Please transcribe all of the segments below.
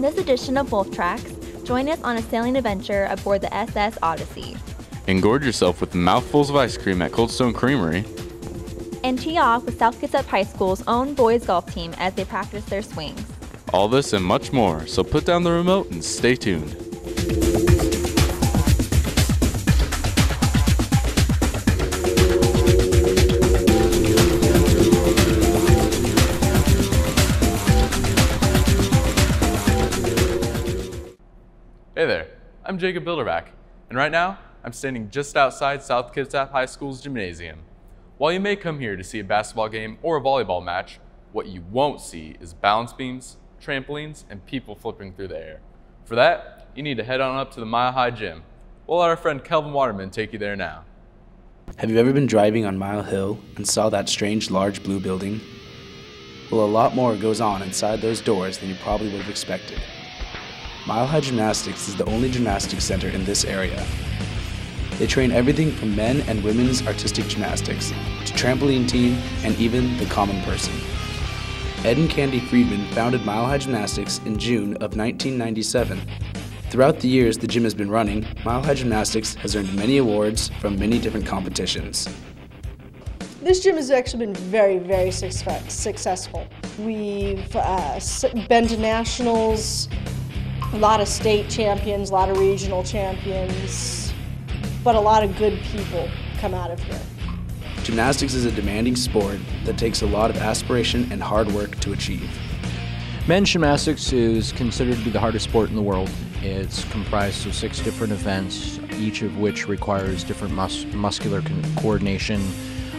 On this edition of Wolf Tracks, join us on a sailing adventure aboard the SS Odyssey. And gorge yourself with mouthfuls of ice cream at Cold Stone Creamery. And tee off with South Kitsap High School's own boys golf team as they practice their swings. All this and much more, so put down the remote and stay tuned. Jacob Bilderback, and right now I'm standing just outside South Kitsap High School's gymnasium. While you may come here to see a basketball game or a volleyball match, what you won't see is balance beams, trampolines, and people flipping through the air. For that, you need to head on up to the Mile High Gym. We'll let our friend Kelvin Waterman take you there now. Have you ever been driving on Mile Hill and saw that strange large blue building? Well, a lot more goes on inside those doors than you probably would have expected. Mile High Gymnastics is the only gymnastics center in this area. They train everything from men and women's artistic gymnastics to trampoline team and even the common person. Ed and Candy Friedman founded Mile High Gymnastics in June of 1997. Throughout the years the gym has been running, Mile High Gymnastics has earned many awards from many different competitions. This gym has actually been very, very success- successful. We've uh, been to nationals, a lot of state champions, a lot of regional champions, but a lot of good people come out of here. Gymnastics is a demanding sport that takes a lot of aspiration and hard work to achieve. Men's gymnastics is considered to be the hardest sport in the world. It's comprised of six different events, each of which requires different mus- muscular coordination,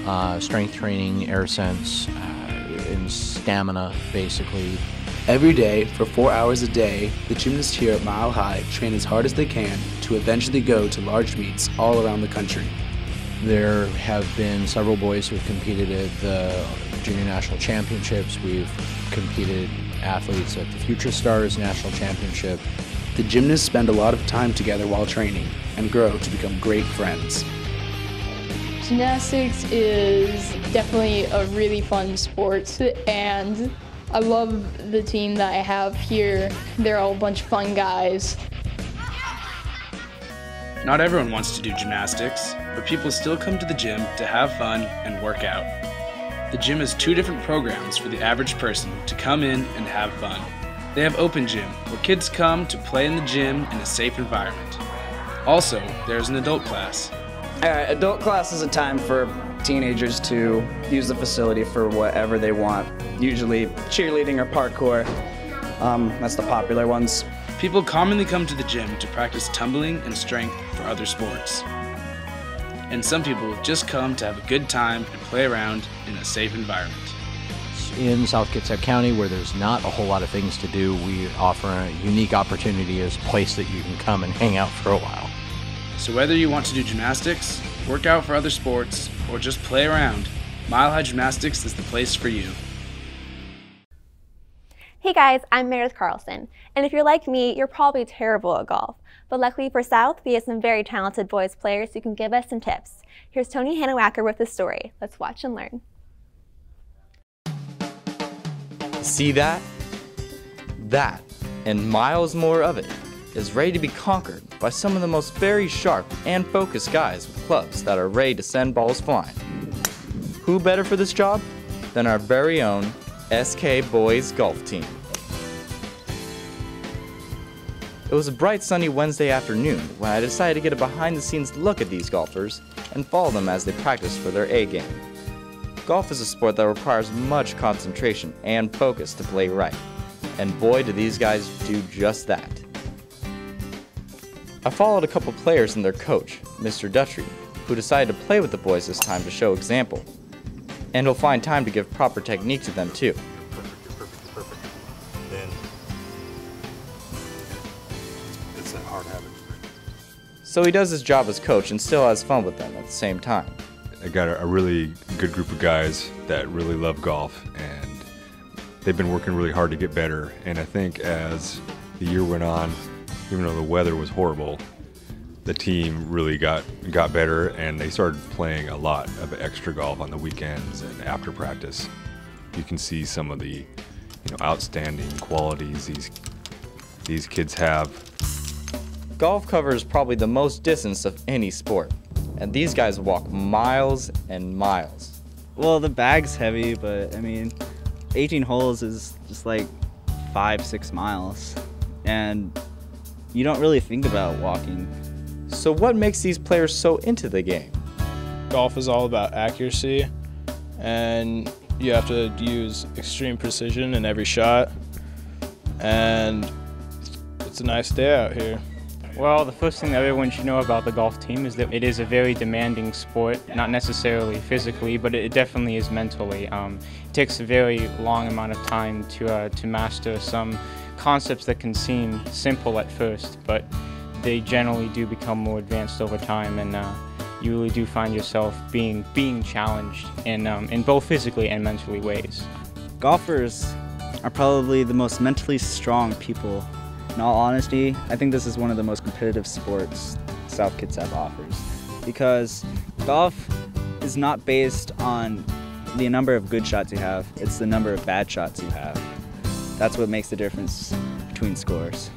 uh, strength training, air sense, uh, and stamina, basically. Every day, for four hours a day, the gymnasts here at Mile High train as hard as they can to eventually go to large meets all around the country. There have been several boys who have competed at the Junior National Championships. We've competed athletes at the Future Stars National Championship. The gymnasts spend a lot of time together while training and grow to become great friends. Gymnastics is definitely a really fun sport, and I love the team that I have here. They're all a bunch of fun guys. Not everyone wants to do gymnastics, but people still come to the gym to have fun and work out. The gym has two different programs for the average person to come in and have fun. They have Open Gym, where kids come to play in the gym in a safe environment. Also, there's an adult class. All right, adult class is a time for teenagers to use the facility for whatever they want. Usually cheerleading or parkour. Um, that's the popular ones. People commonly come to the gym to practice tumbling and strength for other sports. And some people just come to have a good time and play around in a safe environment. In South Kitsap County, where there's not a whole lot of things to do, we offer a unique opportunity as a place that you can come and hang out for a while. So whether you want to do gymnastics, work out for other sports, or just play around, Mile High Gymnastics is the place for you. Hey guys, I'm Meredith Carlson, and if you're like me, you're probably terrible at golf. But luckily for South, we have some very talented boys players who can give us some tips. Here's Tony Hanawacker with the story. Let's watch and learn. See that? That, and miles more of it, is ready to be conquered by some of the most very sharp and focused guys with clubs that are ready to send balls flying. Who better for this job than our very own SK Boys Golf Team? It was a bright sunny Wednesday afternoon when I decided to get a behind the scenes look at these golfers and follow them as they practice for their A game. Golf is a sport that requires much concentration and focus to play right, and boy, do these guys do just that. I followed a couple players and their coach, Mr. Dutry, who decided to play with the boys this time to show example. And he'll find time to give proper technique to them too. Perfect, perfect, perfect. Then it's hard habit. So he does his job as coach and still has fun with them at the same time. I got a really good group of guys that really love golf, and they've been working really hard to get better. And I think as the year went on, even though the weather was horrible, the team really got got better, and they started playing a lot of extra golf on the weekends and after practice. You can see some of the you know outstanding qualities these these kids have. Golf covers probably the most distance of any sport, and these guys walk miles and miles. Well, the bag's heavy, but I mean, 18 holes is just like five, six miles, and you don't really think about walking. So, what makes these players so into the game? Golf is all about accuracy, and you have to use extreme precision in every shot, and it's a nice day out here. Well, the first thing that everyone should know about the golf team is that it is a very demanding sport, not necessarily physically, but it definitely is mentally. Um, it takes a very long amount of time to, uh, to master some concepts that can seem simple at first, but they generally do become more advanced over time, and uh, you really do find yourself being, being challenged in, um, in both physically and mentally ways. Golfers are probably the most mentally strong people in all honesty, I think this is one of the most competitive sports South Kitsap offers because golf is not based on the number of good shots you have, it's the number of bad shots you have. That's what makes the difference between scores.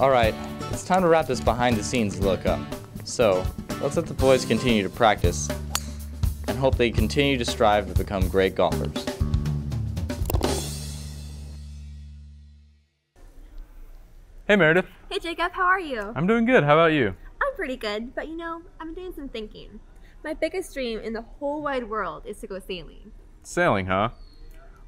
All right, it's time to wrap this behind the scenes look up. So, let's let the boys continue to practice and hope they continue to strive to become great golfers. Hey Meredith. Hey Jacob, how are you? I'm doing good. How about you? I'm pretty good, but you know, I've been doing some thinking. My biggest dream in the whole wide world is to go sailing. Sailing, huh?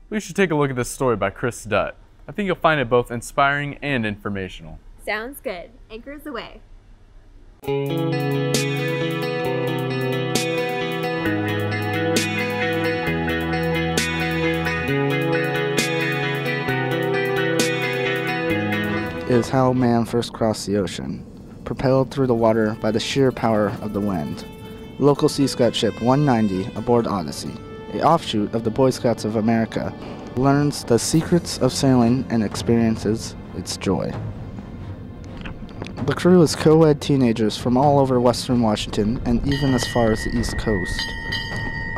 We should take a look at this story by Chris Dutt. I think you'll find it both inspiring and informational. Sounds good. Anchors away. is how man first crossed the ocean, propelled through the water by the sheer power of the wind. Local Sea Scout ship 190 aboard Odyssey, offshoot of the Boy Scouts of America, learns the secrets of sailing and experiences its joy. The crew is co ed teenagers from all over western Washington and even as far as the East Coast.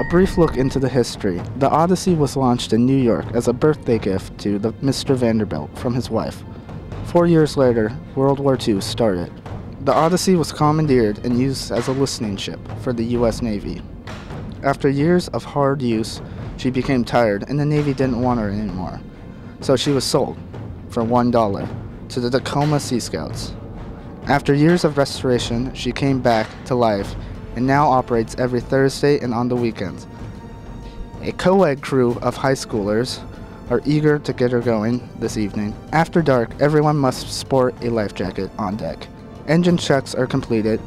A brief look into the history. The Odyssey was launched in New York as a birthday gift to the Mr. Vanderbilt from his wife. Four years later, World War II started. The Odyssey was commandeered and used as a listening ship for the U.S. Navy. After years of hard use, she became tired and the Navy didn't want her anymore. So she was sold for $1 to the Tacoma Sea Scouts. After years of restoration, she came back to life and now operates every Thursday and on the weekends. A co ed crew of high schoolers are eager to get her going this evening. After dark, everyone must sport a life jacket on deck. Engine checks are completed,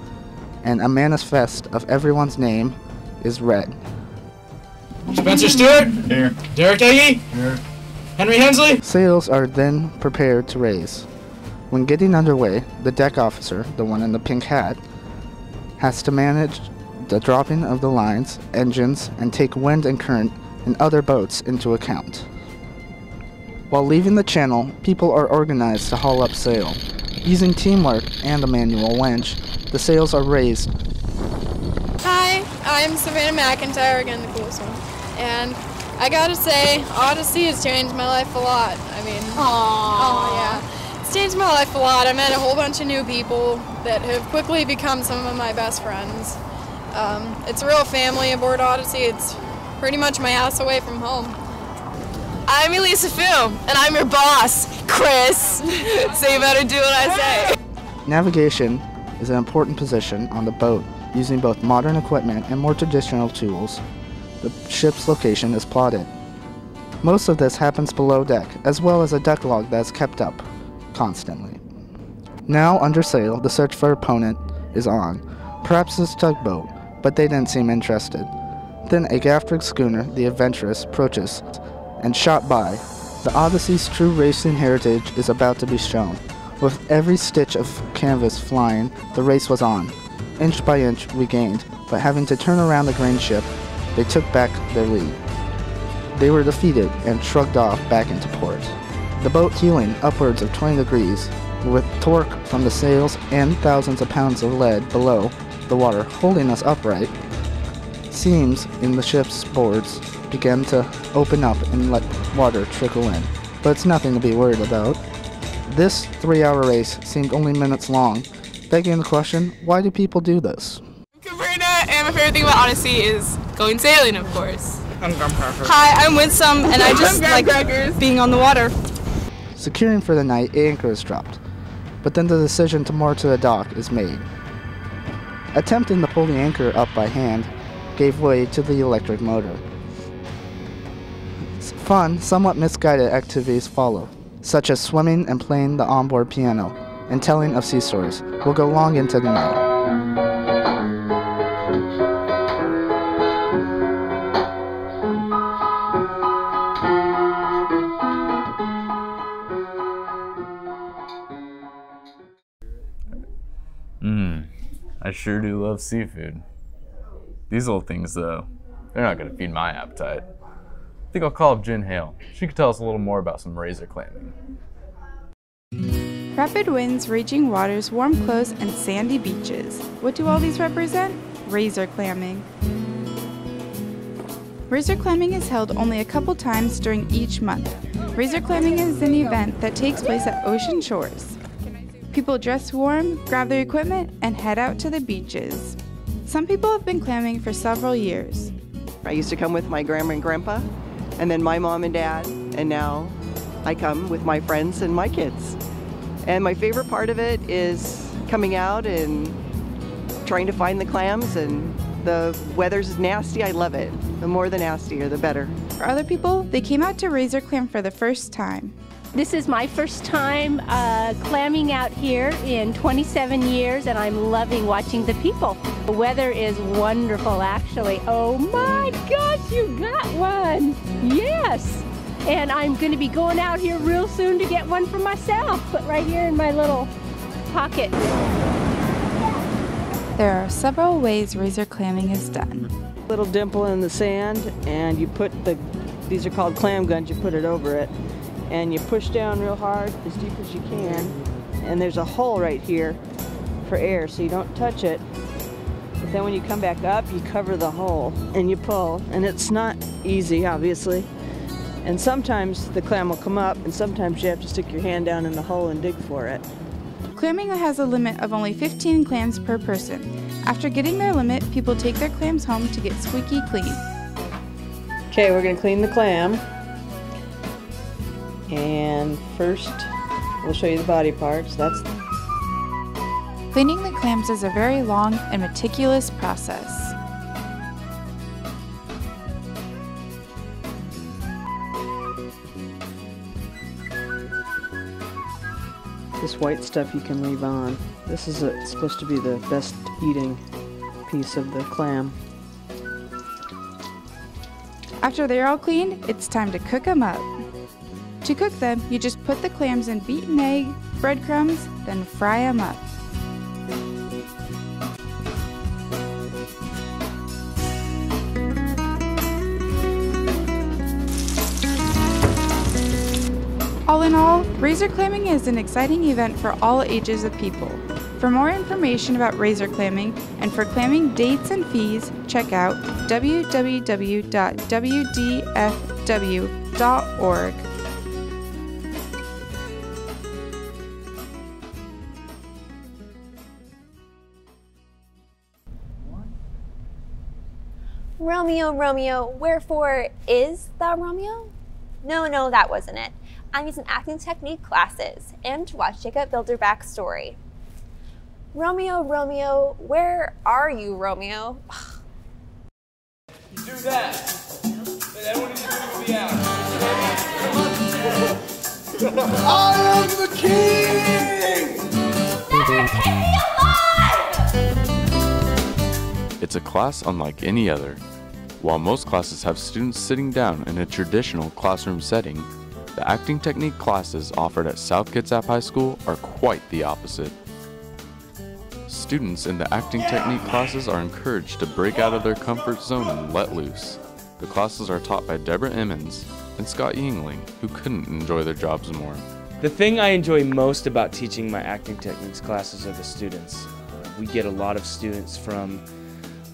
and a manifest of everyone's name is read. Spencer Stewart? Here. Derek Daggy? Here. Henry Hensley? Sails are then prepared to raise. When getting underway, the deck officer, the one in the pink hat, has to manage the dropping of the lines, engines, and take wind and current in other boats into account. While leaving the channel, people are organized to haul up sail. Using teamwork and a manual winch, the sails are raised. Hi, I'm Savannah McIntyre, again the coolest one. And I gotta say, Odyssey has changed my life a lot. I mean, Aww. oh yeah. It's changed my life a lot. I met a whole bunch of new people that have quickly become some of my best friends. Um, it's a real family aboard Odyssey. It's pretty much my house away from home. I'm Elisa Fu, and I'm your boss, Chris. so you better do what I say. Navigation is an important position on the boat, using both modern equipment and more traditional tools. The ship's location is plotted. Most of this happens below deck, as well as a deck log that is kept up constantly. Now, under sail, the search for opponent is on. Perhaps it's tugboat, but they didn't seem interested. Then a gaff schooner, the Adventuress, approaches and shot by, the Odyssey's true racing heritage is about to be shown. With every stitch of canvas flying, the race was on. Inch by inch, we gained, but having to turn around the grain ship, they took back their lead. They were defeated and shrugged off back into port. The boat heeling upwards of 20 degrees, with torque from the sails and thousands of pounds of lead below the water holding us upright, seams in the ship's boards began to open up and let water trickle in. But it's nothing to be worried about. This three hour race seemed only minutes long, begging the question why do people do this? Sabrina, and my favorite thing about Odyssey is going sailing, of course. I'm Graham Cracker. Hi, I'm Winsome, and I just like being on the water. Securing for the night, anchor is dropped, but then the decision to moor to the dock is made. Attempting to pull the anchor up by hand gave way to the electric motor. Fun, somewhat misguided activities follow, such as swimming and playing the onboard piano, and telling of sea stories will go long into the night. Mmm, I sure do love seafood. These little things, though, they're not gonna feed my appetite. I think I'll call up Jen Hale. She could tell us a little more about some razor clamming. Rapid winds, raging waters, warm clothes, and sandy beaches. What do all these represent? Razor clamming. Razor clamming is held only a couple times during each month. Razor clamming is an event that takes place at ocean shores. People dress warm, grab their equipment, and head out to the beaches. Some people have been clamming for several years. I used to come with my grandma and grandpa, and then my mom and dad, and now I come with my friends and my kids. And my favorite part of it is coming out and trying to find the clams, and the weather's nasty. I love it. The more the nastier, the better. For other people, they came out to razor clam for the first time. This is my first time uh, clamming out here in 27 years, and I'm loving watching the people. The weather is wonderful, actually. Oh my gosh, you got one! Yes! And I'm going to be going out here real soon to get one for myself. Put right here in my little pocket. There are several ways razor clamming is done. Little dimple in the sand, and you put the, these are called clam guns, you put it over it, and you push down real hard, as deep as you can, and there's a hole right here for air, so you don't touch it. But then when you come back up, you cover the hole and you pull, and it's not easy, obviously. And sometimes the clam will come up, and sometimes you have to stick your hand down in the hole and dig for it. Clamming has a limit of only 15 clams per person. After getting their limit, people take their clams home to get squeaky clean. Okay, we're gonna clean the clam. And first, we'll show you the body parts. That's Cleaning the clams is a very long and meticulous process. This white stuff you can leave on. This is a, supposed to be the best eating piece of the clam. After they're all cleaned, it's time to cook them up. To cook them, you just put the clams in beaten egg, breadcrumbs, then fry them up. Razor clamming is an exciting event for all ages of people. For more information about razor clamming and for clamming dates and fees, check out www.wdfw.org. Romeo, Romeo, wherefore is thou Romeo? No, no, that wasn't it. I'm using acting technique classes and to watch Jacob Bilderback's story. Romeo, Romeo, where are you, Romeo? Do that. Then everyone in the room be out. I am the king! Never take me alive! It's a class unlike any other. While most classes have students sitting down in a traditional classroom setting, the acting technique classes offered at South Kitsap High School are quite the opposite. Students in the acting technique classes are encouraged to break out of their comfort zone and let loose. The classes are taught by Deborah Emmons and Scott Yingling, who couldn't enjoy their jobs more. The thing I enjoy most about teaching my acting techniques classes are the students. Uh, we get a lot of students from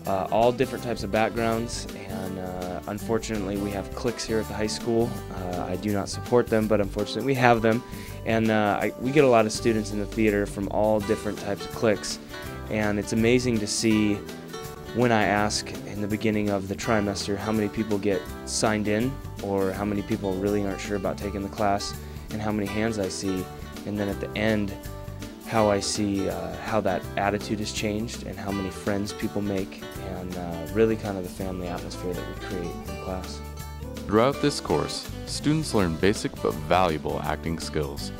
uh, all different types of backgrounds, and uh, unfortunately, we have cliques here at the high school. Uh, I do not support them, but unfortunately, we have them, and uh, I, we get a lot of students in the theater from all different types of cliques, and it's amazing to see when I ask in the beginning of the trimester how many people get signed in or how many people really aren't sure about taking the class and how many hands I see, and then at the end, how I see uh, how that attitude has changed and how many friends people make and uh, really kind of the family atmosphere that we create in class. Throughout this course, students learn basic but valuable acting skills.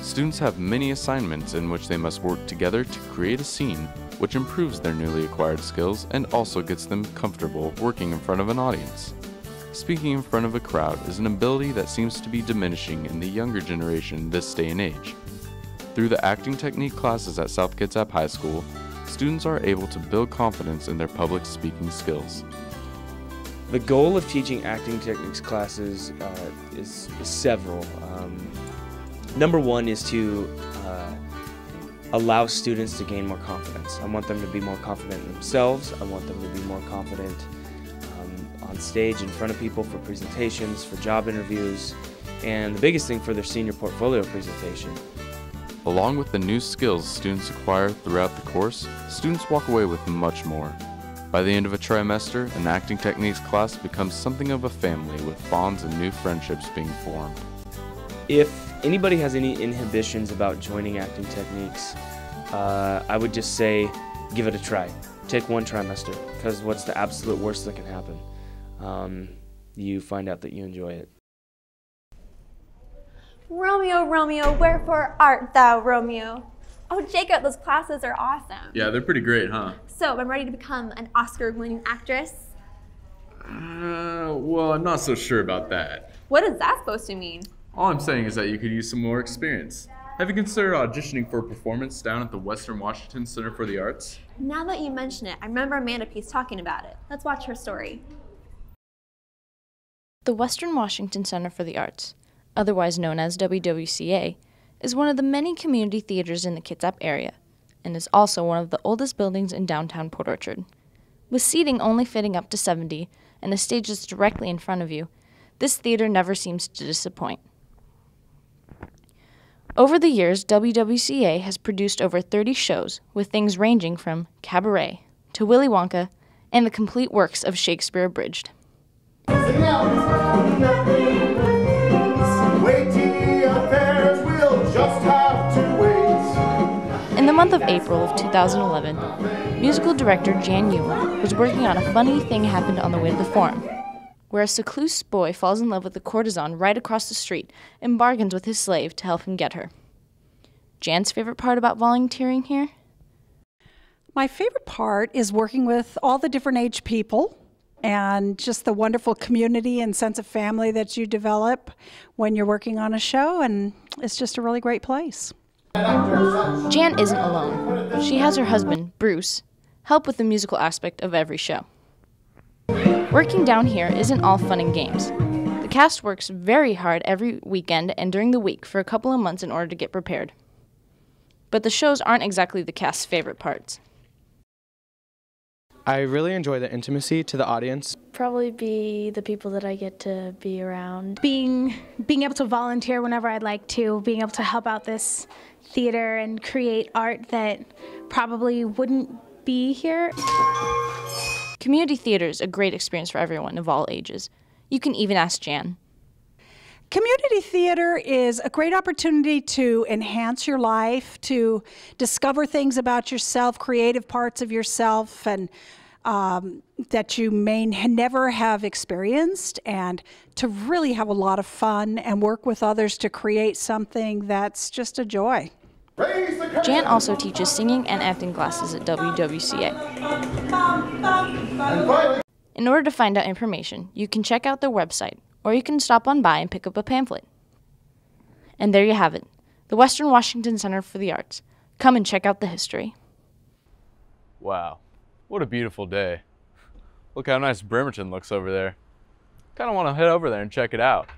Students have many assignments in which they must work together to create a scene which improves their newly acquired skills and also gets them comfortable working in front of an audience. Speaking in front of a crowd is an ability that seems to be diminishing in the younger generation this day and age. Through the acting technique classes at South Kitsap High School, students are able to build confidence in their public speaking skills. The goal of teaching acting techniques classes uh, is, is, several. Um, number one is to uh, allow students to gain more confidence. I want them to be more confident in themselves. I want them to be more confident um, on stage in front of people for presentations, for job interviews, and the biggest thing for their senior portfolio presentation. Along with the new skills students acquire throughout the course, students walk away with much more. By the end of a trimester, an acting techniques class becomes something of a family with bonds and new friendships being formed. If anybody has any inhibitions about joining acting techniques, uh, I would just say give it a try. Take one trimester, because what's the absolute worst that can happen? Um, you find out that you enjoy it. Romeo, Romeo, wherefore art thou, Romeo? Oh, Jacob, those classes are awesome. Yeah, they're pretty great, huh? So, I'm ready to become an Oscar winning actress? Uh, well, I'm not so sure about that. What is that supposed to mean? All I'm saying is that you could use some more experience. Have you considered auditioning for a performance down at the Western Washington Center for the Arts? Now that you mention it, I remember Amanda Peace talking about it. Let's watch her story. The Western Washington Center for the Arts otherwise known as WWCA, is one of the many community theaters in the Kitsap area and is also one of the oldest buildings in downtown Port Orchard. With seating only fitting up to 70 and the stages directly in front of you, this theater never seems to disappoint. Over the years, WWCA has produced over 30 shows with things ranging from cabaret to Willy Wonka and the complete works of Shakespeare abridged. Month of April of 2011, musical director Jan Ewan was working on a funny thing happened on the way to the forum, where a secluse boy falls in love with a courtesan right across the street and bargains with his slave to help him get her. Jan's favorite part about volunteering here? My favorite part is working with all the different age people and just the wonderful community and sense of family that you develop when you're working on a show, and it's just a really great place. Jan isn't alone. She has her husband, Bruce, help with the musical aspect of every show. Working down here isn't all fun and games. The cast works very hard every weekend and during the week for a couple of months in order to get prepared. But the shows aren't exactly the cast's favorite parts. I really enjoy the intimacy to the audience. Probably be the people that I get to be around. Being being able to volunteer whenever I'd like to, being able to help out this theater and create art that probably wouldn't be here. Community theater is a great experience for everyone of all ages. You can even ask Jan. Community theater is a great opportunity to enhance your life, to discover things about yourself, creative parts of yourself, and um, that you may never have experienced, and to really have a lot of fun and work with others to create something that's just a joy. Jan also teaches singing and acting classes at WWCA. In order to find out information, you can check out their website, or you can stop on by and pick up a pamphlet. And there you have it the Western Washington Center for the Arts. Come and check out the history. Wow, what a beautiful day. Look how nice Bremerton looks over there. Kind of want to head over there and check it out.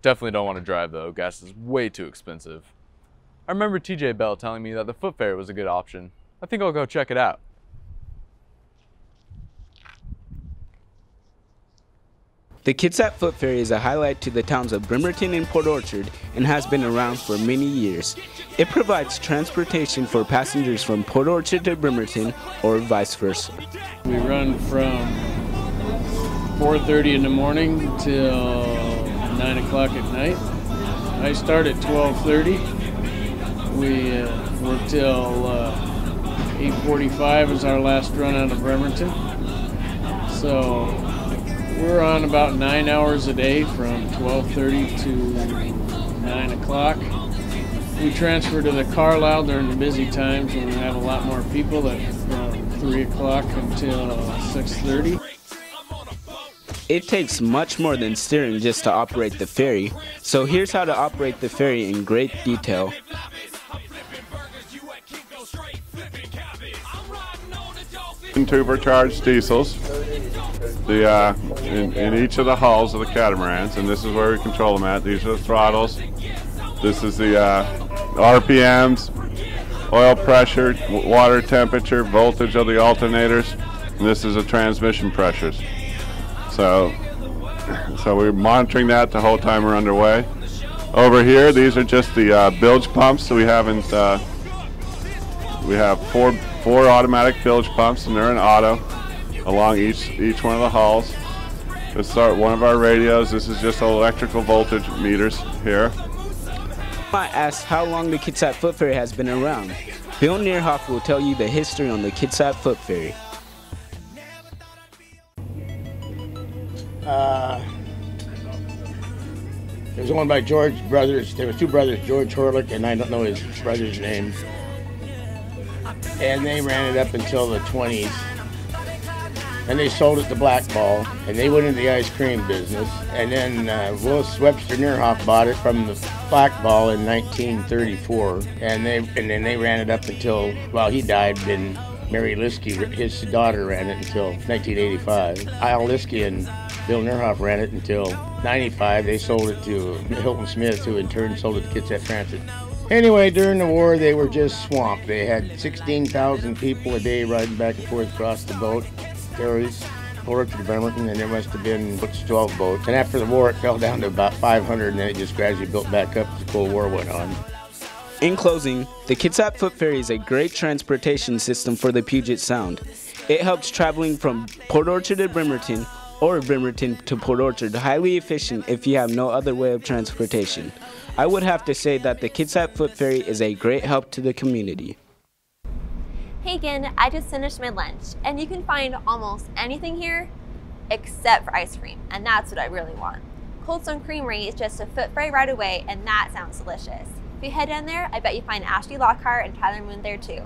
Definitely don't want to drive though, gas is way too expensive. I remember TJ Bell telling me that the foot ferry was a good option. I think I'll go check it out. The Kitsap Foot Ferry is a highlight to the towns of Bremerton and Port Orchard and has been around for many years. It provides transportation for passengers from Port Orchard to Bremerton or vice versa. We run from 4.30 in the morning till 9 o'clock at night. I start at 12.30. We uh, work till uh, 8.45 is our last run out of Bremerton. So we're on about nine hours a day from 12.30 to 9 o'clock. We transfer to the Carlisle during the busy times when we have a lot more people that from 3 o'clock until 6.30. It takes much more than steering just to operate the ferry, so here's how to operate the ferry in great detail. Turbocharged diesels the uh, in, in, each of the hulls of the catamarans, and this is where we control them at. These are the throttles. This is the uh, RPMs, oil pressure, water temperature, voltage of the alternators, and this is the transmission pressures. So, so we're monitoring that the whole time we're underway. Over here, these are just the uh, bilge pumps. So we haven't. Uh, we have four four automatic bilge pumps, and they're in auto along each each one of the halls. Let's start one of our radios. This is just electrical voltage meters here. I asked how long the Kitsap Foot Ferry has been around. Bill Neerhoff will tell you the history on the Kitsap Foot Ferry. Uh, it was owned by George brothers. There were two brothers, George Horlick, and I don't know his brother's name. And they ran it up until the 20s. And they sold it to Blackball, and they went into the ice cream business. And then uh, Willis Webster bought it from the Blackball in 1934, and they and then they ran it up until well he died. And Mary Liskey, his daughter, ran it until 1985. Al Liskey and Bill Neerhoff ran it until 95. They sold it to Hilton Smith, who in turn sold it to Kitsap Transit. Anyway, during the war, they were just swamped. They had 16,000 people a day riding back and forth across the boat, ferries, Port Orchard to Bremerton, and there must have been 12 boats. And after the war, it fell down to about 500, and then it just gradually built back up as the Cold War went on. In closing, the Kitsap Foot Ferry is a great transportation system for the Puget Sound. It helps traveling from Port Orchard to Bremerton or Bremerton to Port Orchard highly efficient if you have no other way of transportation. I would have to say that the Kitsap Foot Ferry is a great help to the community. Hey again, I just finished my lunch, and you can find almost anything here except for ice cream, and that's what I really want. Cold Stone Creamery is just a foot ferry right away, and that sounds delicious. If you head down there, I bet you find Ashley Lockhart and Tyler Moon there too.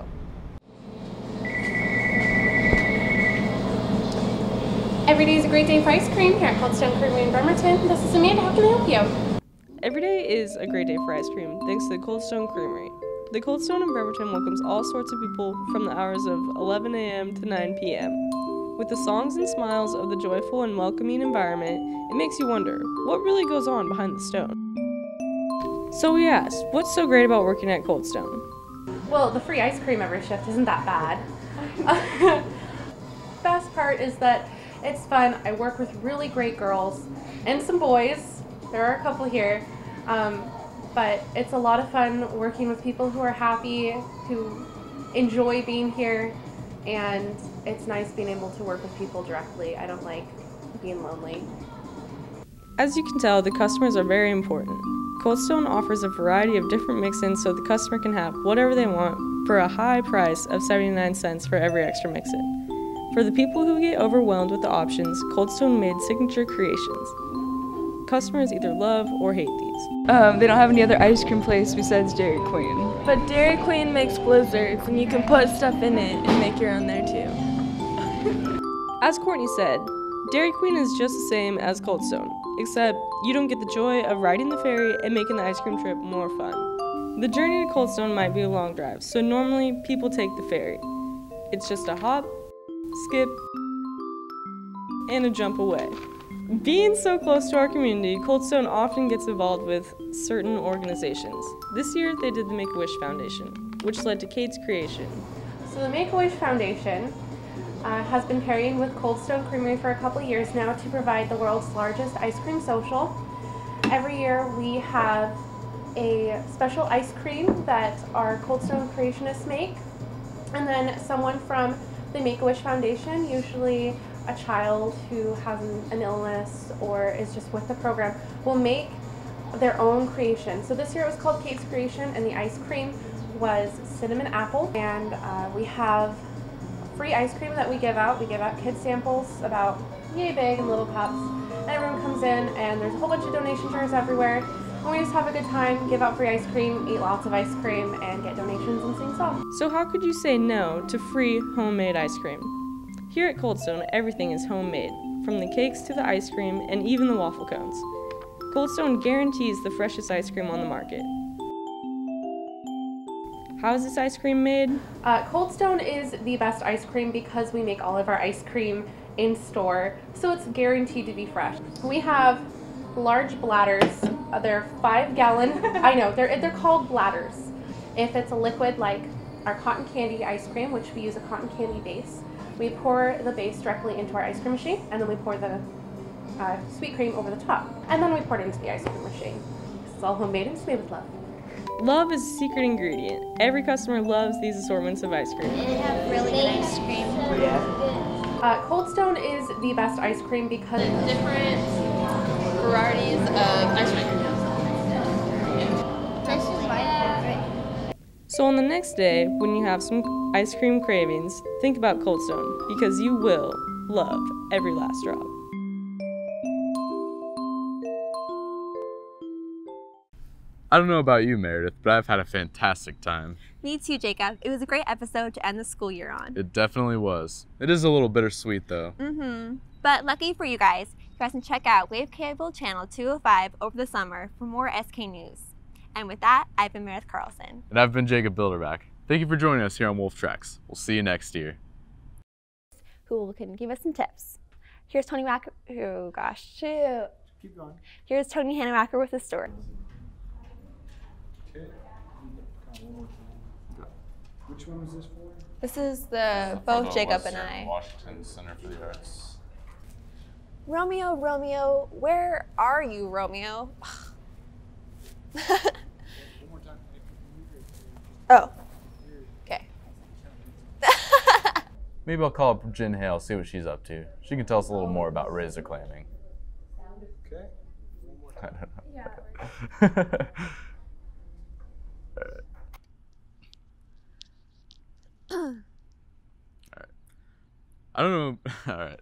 Every day is a great day for ice cream here at Cold Stone Creamery in Bremerton. This is Amanda. How can I help you? Every day is a great day for ice cream, thanks to the Cold Stone Creamery. The Cold Stone in Bremerton welcomes all sorts of people from the hours of 11 a.m. to 9 p.m. With the songs and smiles of the joyful and welcoming environment, it makes you wonder what really goes on behind the stone. So we asked, what's so great about working at Cold Stone? Well, the free ice cream every shift isn't that bad. Best part is that it's fun. I work with really great girls and some boys. There are a couple here. Um, but it's a lot of fun working with people who are happy, who enjoy being here, and it's nice being able to work with people directly. I don't like being lonely. As you can tell, the customers are very important. Cold Stone offers a variety of different mix-ins so the customer can have whatever they want for a high price of 79 cents for every extra mix-in. For the people who get overwhelmed with the options, Cold Stone made signature creations. Customers either love or hate these. Um, they don't have any other ice cream place besides Dairy Queen. But Dairy Queen makes blizzards, and you can put stuff in it and make your own there too. As Courtney said, Dairy Queen is just the same as Cold Stone, except you don't get the joy of riding the ferry and making the ice cream trip more fun. The journey to Cold Stone might be a long drive, so normally people take the ferry. It's just a hop, skip, and a jump away. Being so close to our community, Cold Stone often gets involved with certain organizations. This year, they did the Make a Wish Foundation, which led to Kate's creation. So, the Make a Wish Foundation uh, has been pairing with Cold Stone Creamery for a couple years now to provide the world's largest ice cream social. Every year we have a special ice cream that our Cold Stone creationists make, and then someone from the Make-A-Wish Foundation, usually a child who has an, illness or is just with the program, will make their own creation. So this year it was called Kate's Creation, and the ice cream was cinnamon apple. And uh, we have free ice cream that we give out. We give out kid samples about yay big and little cups. And everyone comes in, and there's a whole bunch of donation jars everywhere. We just have a good time, give out free ice cream, eat lots of ice cream, and get donations and sing songs. So, how could you say no to free homemade ice cream? Here at Cold Stone, everything is homemade, from the cakes to the ice cream and even the waffle cones. Cold Stone guarantees the freshest ice cream on the market. How is this ice cream made? Uh, Cold Stone is the best ice cream because we make all of our ice cream in store, so it's guaranteed to be fresh. We have large bladders. Uh, they're five gallon. I know they're they're called bladders. If it's a liquid like our cotton candy ice cream, which we use a cotton candy base, we pour the base directly into our ice cream machine, and then we pour the uh, sweet cream over the top, and then we pour it into the ice cream machine. It's all homemade and it's made with love. Love is a secret ingredient. Every customer loves these assortments of ice cream. They have really good ice cream. Uh, Cold Stone is the best ice cream because it's different varieties of ice cream. This is my favorite. So on the next day, when you have some ice cream cravings, think about Cold Stone because you will love every last drop. I don't know about you, Meredith, but I've had a fantastic time. Me too, Jacob. It was a great episode to end the school year on. It definitely was. It is a little bittersweet, though. Mm-hmm. But lucky for you guys, you guys can check out Wave Cable Channel 205 over the summer for more SK news. And with that, I've been Meredith Carlson. And I've been Jacob Bilderback. Thank you for joining us here on Wolf Tracks. We'll see you next year. Who can give us some tips. Here's Tony Wacker. Oh gosh, shoot. Keep going. Here's Tony Hannewacker with the story. Which one was this for? This is the both Jacob and I. Washington Center for the Arts. Romeo, Romeo, where are you, Romeo? oh. Okay. Maybe I'll call up Jen Hale, see what she's up to. She can tell us a little more about razor clamming. Okay. I don't know. Alright. I don't know. Alright.